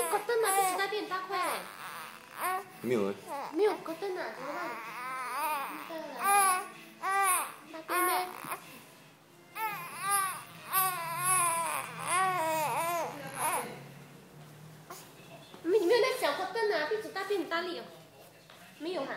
没关呢，不是在变大块。没有啊。没有关灯呢，怎么办？没有那小花灯呢、啊，变大变大了，没有哈、